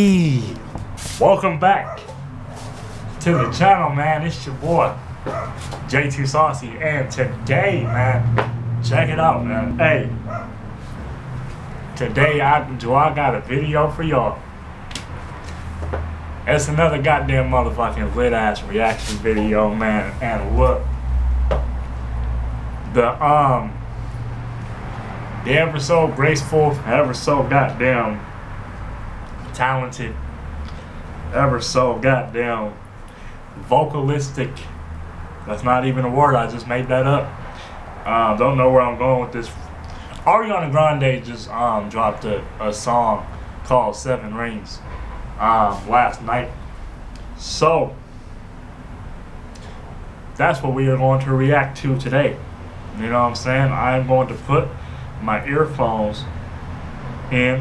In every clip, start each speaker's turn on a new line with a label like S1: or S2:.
S1: Welcome back to the channel, man. It's your boy, JTooSaucy, and today, man, check it out, man. Hey, today I do I got a video for y'all. It's another goddamn motherfucking lit ass reaction video, man. And look, the um, the ever so graceful, ever so goddamn talented, ever so goddamn vocalistic. That's not even a word. I just made that up. Um, don't know where I'm going with this. Ariana Grande just um, dropped a, a song called Seven Rings um, last night. So that's what we are going to react to today. You know what I'm saying? I'm going to put my earphones in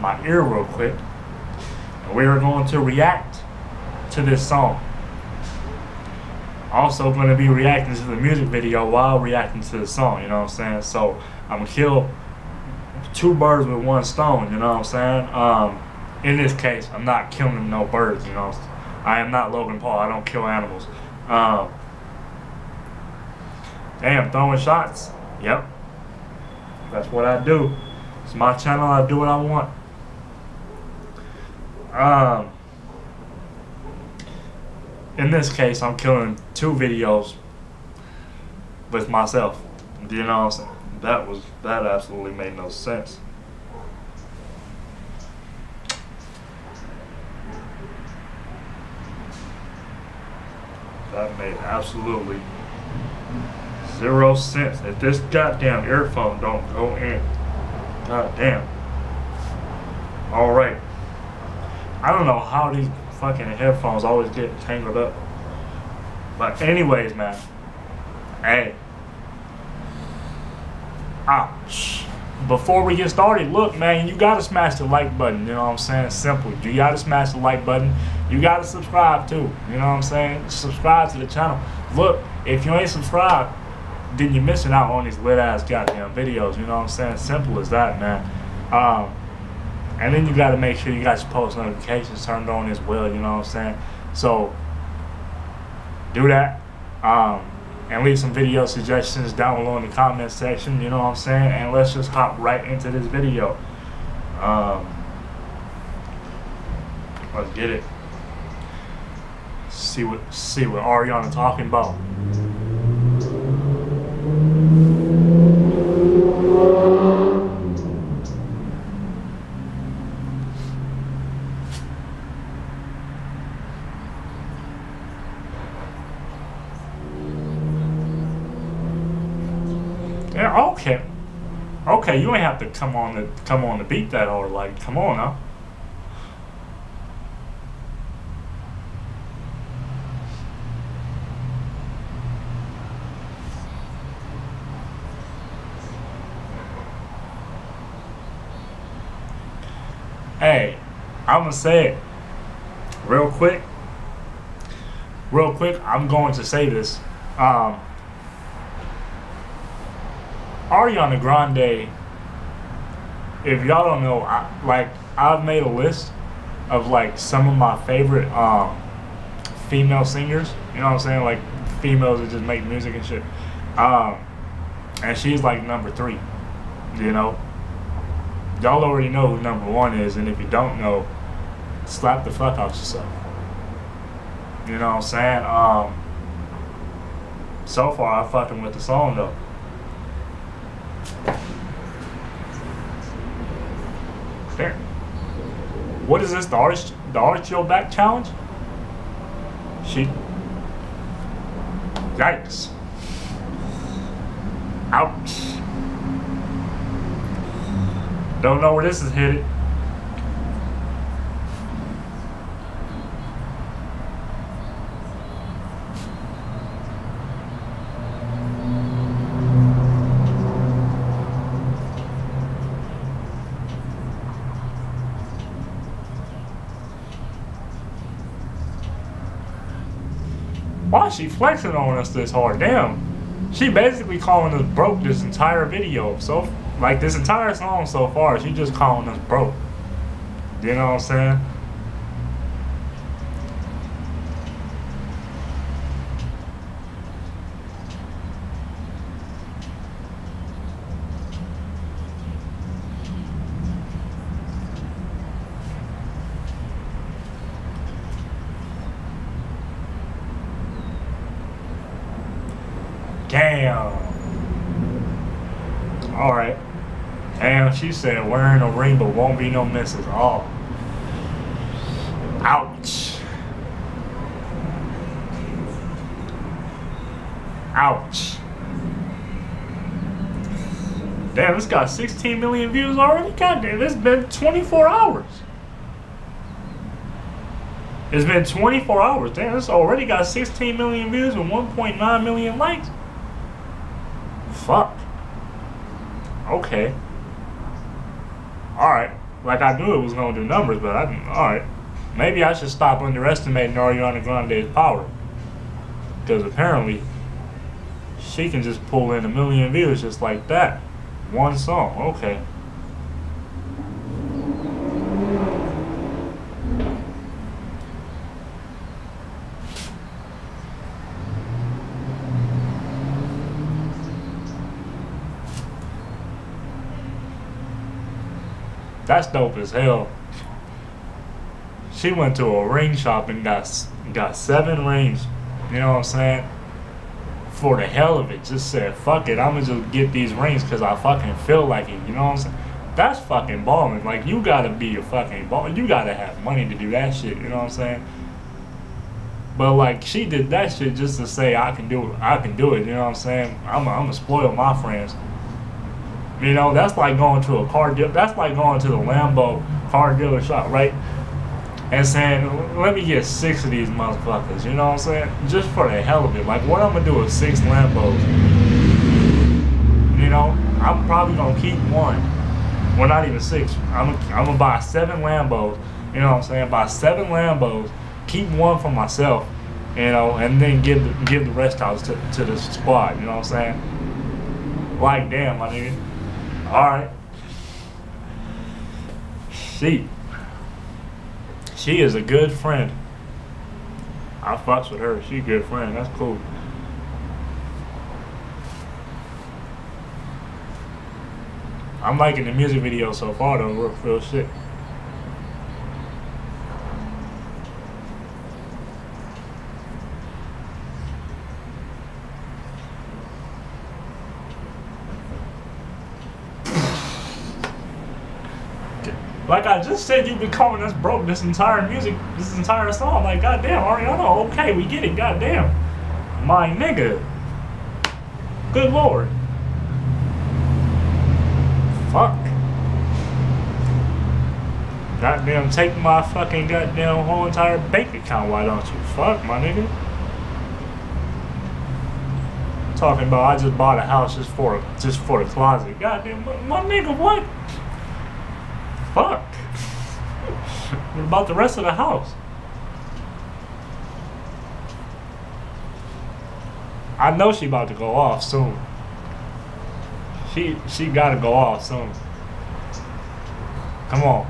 S1: my ear real quick. We are going to react to this song. Also going to be reacting to the music video while reacting to the song, you know what I'm saying? So I'm going to kill two birds with one stone, you know what I'm saying? Um, in this case, I'm not killing no birds, you know. I am not Logan Paul. I don't kill animals. Um, damn, throwing shots. Yep. That's what I do. It's my channel. I do what I want. Um, in this case, I'm killing two videos with myself. You know? That was that absolutely made no sense. That made absolutely zero sense. If this goddamn earphone don't go in, goddamn. All right. I don't know how these fucking headphones always get tangled up. But anyways, man. Hey. Ouch. Before we get started, look, man, you gotta smash the like button. You know what I'm saying? Simple. You gotta smash the like button. You gotta subscribe too. You know what I'm saying? Subscribe to the channel. Look, if you ain't subscribed, then you're missing out on these lit ass goddamn videos. You know what I'm saying? Simple as that, man. Um, and then you got to make sure you got your post notifications turned on as well, you know what I'm saying? So, do that. Um, and leave some video suggestions down below in the comment section, you know what I'm saying? And let's just hop right into this video. Um, let's get it. See what see what Ariana talking about. Yeah, okay. Okay, you ain't have to come on the come on the beat that hard. Like, come on now. Hey, I'm gonna say it real quick. Real quick, I'm going to say this. Um, Ariana Grande, if y'all don't know, I, like I've made a list of like some of my favorite um, female singers. You know what I'm saying? Like females that just make music and shit. Um, and she's like number three. You know, y'all already know who number one is, and if you don't know, slap the fuck out yourself. You know what I'm saying? Um, so far, I'm fucking with the song though. There. What is this? The arch the arch your back challenge? She. Yikes. Ouch. Don't know where this is headed. She flexing on us this hard? Damn. She basically calling us broke this entire video. So, like this entire song so far, she just calling us broke. You know what I'm saying? Damn. All right. Damn, she said wearing a ring but won't be no misses. Oh. Ouch. Ouch. Damn, this got 16 million views already? God damn, it's been 24 hours. It's been 24 hours. Damn, it's already got 16 million views and 1.9 million likes. Fuck. Okay. Alright. Like I knew it was gonna do numbers, but I didn't. Alright. Maybe I should stop underestimating Ariana Grande's power. Because apparently, she can just pull in a million views just like that. One song. Okay. That's dope as hell. She went to a ring shop and got got seven rings. You know what I'm saying? For the hell of it, just said fuck it. I'ma just get these rings because I fucking feel like it. You know what I'm saying? That's fucking balling. Like you gotta be a fucking ball. You gotta have money to do that shit. You know what I'm saying? But like she did that shit just to say I can do it. I can do it. You know what I'm saying? I'm I'm gonna spoil my friends. You know, that's like going to a car deal. That's like going to the Lambo car dealer shop, right? And saying, let me get six of these motherfuckers. You know what I'm saying? Just for the hell of it. Like, what I'm gonna do with six Lambos? You know, I'm probably gonna keep one. Well, not even six. I'm gonna, I'm gonna buy seven Lambos. You know what I'm saying? Buy seven Lambos. Keep one for myself. You know, and then give the, give the rest out to, to the squad. You know what I'm saying? Like, damn, my nigga. Alright. She. She is a good friend. I fucks with her. She good friend. That's cool. I'm liking the music video so far though, real, real shit. Like I just said, you've been calling us broke this entire music, this entire song. Like, goddamn, Ariana, okay, we get it, goddamn. My nigga. Good lord. Fuck. Goddamn, take my fucking goddamn whole entire bank account, why don't you? Fuck, my nigga. Talking about I just bought a house just for just for the closet. Goddamn, my, my nigga, what? Fuck? what about the rest of the house? I know she about to go off soon. She she gotta go off soon. Come on.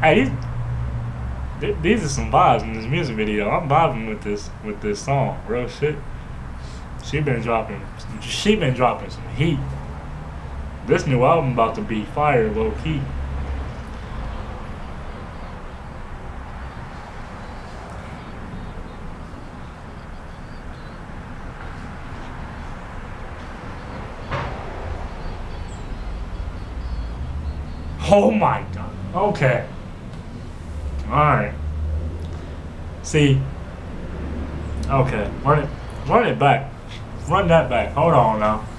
S1: Hey, these, these are some vibes in this music video. I'm vibing with this with this song, real shit. She been dropping she been dropping some heat. This new album about to be fire, low key. Oh my god. Okay. Alright. See. Okay. Run it run it back. Run that back. Hold on now.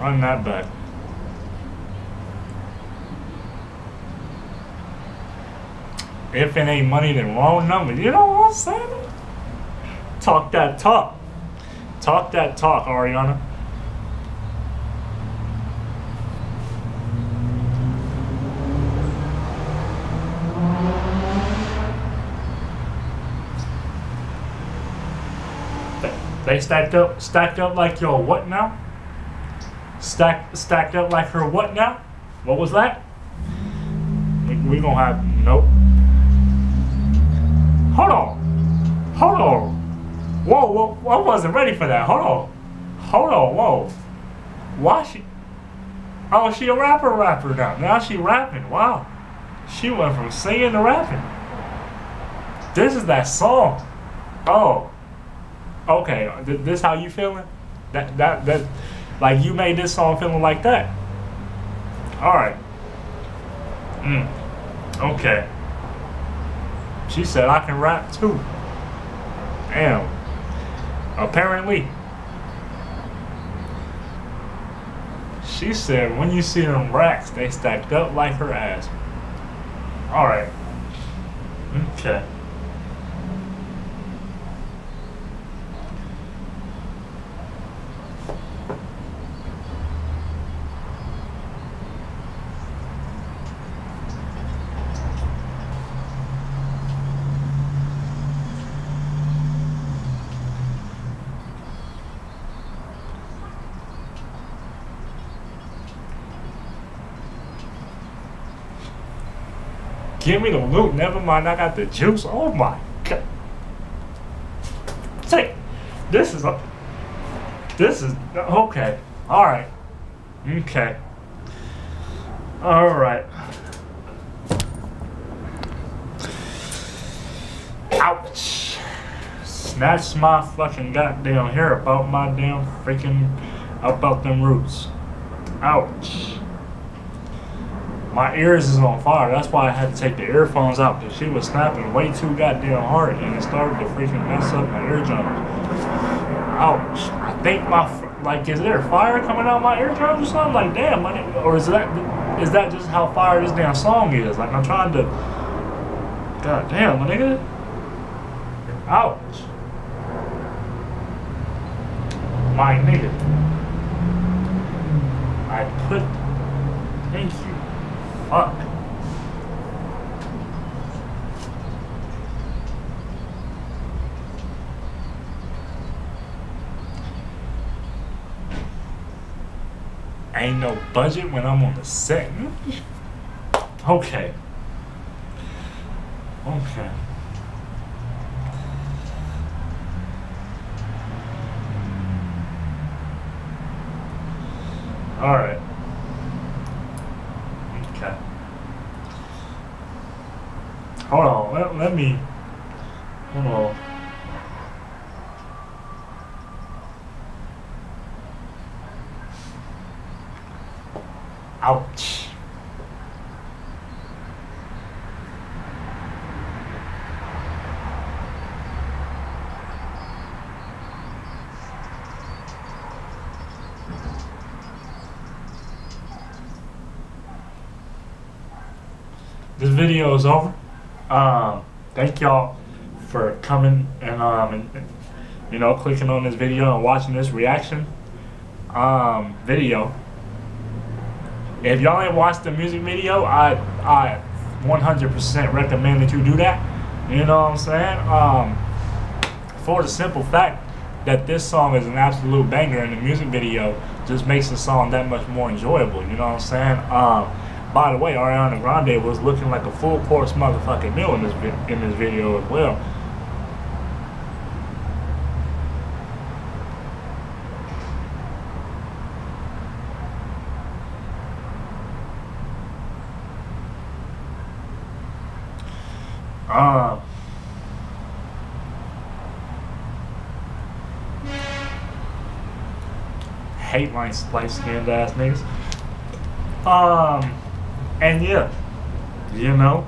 S1: Run that back. If it ain't money, then wrong number. You know what I'm saying? Talk that talk. Talk that talk, Ariana. They stacked up, stacked up like your what now? Stacked, stacked up like her what now? What was that? We, gonna have, nope. Hold on. Hold on. Whoa, whoa, I wasn't ready for that. Hold on. Hold on, whoa. Why she? Oh, she a rapper rapper now. Now she rapping. Wow. She went from singing to rapping. This is that song. Oh. Okay, th- this how you feeling? That that that, like you made this song feeling like that. All right. Mm. Okay. She said I can rap too. Damn. Apparently. She said when you see them racks, they stacked up like her ass. Alright. Okay. Give me the loot. Never mind, I got the juice. Oh my god. Take. This is a. This is okay. All right. Okay. All right. Ouch. Snatched my fucking goddamn hair about my damn freaking about them roots. Ouch. My ears is on fire. That's why I had to take the earphones out because she was snapping way too goddamn hard and it started to freaking mess up my eardrums. Ouch. I think my, like, is there fire coming out my eardrums or something? Like, damn, my, or is that, is that just how fire this damn song is? Like, I'm trying to, god damn, my nigga. Ouch. My nigga. I put. Fuck. Ain't no budget when I'm on the set. Okay. Okay. All right. Okay. Hold on. Let, let me. Hold on. Ouch. this video is over. Um, thank y'all for coming and um, and, and, you know clicking on this video and watching this reaction um, video. If y'all ain't watched the music video, I I 100% recommend that you do that. You know what I'm saying? Um, for the simple fact that this song is an absolute banger, and the music video just makes the song that much more enjoyable. You know what I'm saying? Um, by the way, Ariana Grande was looking like a full course motherfucking meal in this in this video as well. Um, hate my light skinned ass niggas. Um, and yeah, you know,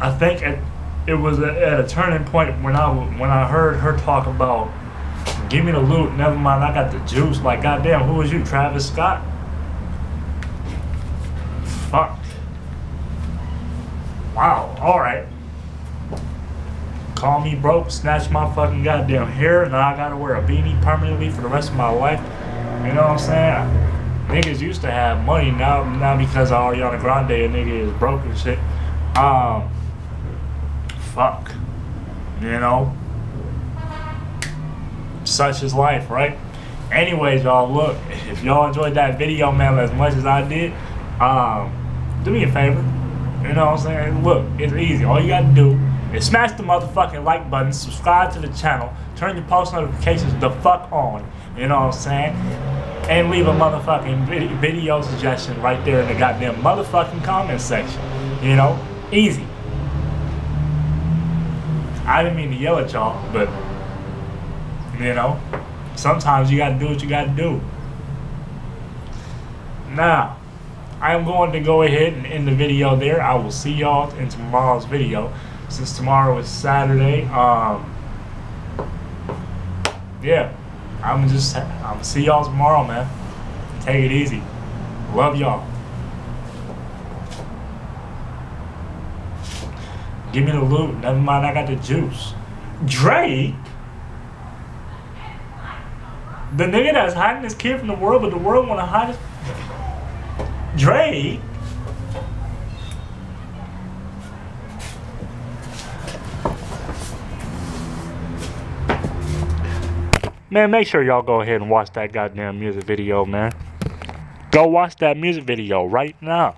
S1: I think it, it was a, at a turning point when I when I heard her talk about, give me the loot. Never mind, I got the juice. Like, goddamn, who was you, Travis Scott? Fuck. Wow. All right. Call me broke, snatch my fucking goddamn hair, and I gotta wear a beanie permanently for the rest of my life. You know what I'm saying? Niggas used to have money now, now because of Ariana Grande, a nigga is broke and shit. Um, fuck, you know. Such is life, right? Anyways, y'all, look, if y'all enjoyed that video, man, as much as I did, um, do me a favor. You know what I'm saying? Look, it's easy. All you gotta do is smash the motherfucking like button, subscribe to the channel, turn your post notifications the fuck on. You know what I'm saying? And leave a motherfucking video suggestion right there in the goddamn motherfucking comment section. You know? Easy. I didn't mean to yell at y'all, but You know, sometimes you got to do what you got to do. Now, I am going to go ahead and end the video there. I will see y'all in tomorrow's video. Since tomorrow is Saturday, um, yeah, I'm just, I'm see y'all tomorrow, man. Take it easy. Love y'all. Give me the loot. Never mind, I got the juice. Drake? The nigga that's hiding his kid from the world, but the world wanna hide his... Drake? Man, make sure y'all go ahead and watch that goddamn music video, man. Go watch that music video right now.